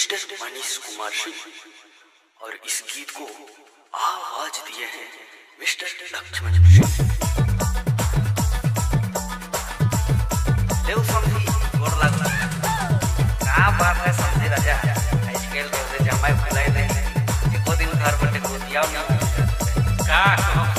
Mister Manish Kumar Singh और इस गीत को आवाज़ दिए हैं मिस्टर लक्ष्मण सिंह बात है समझी राजा? आजकल जमाई भुलाए दे दिन घर बटे को दिया का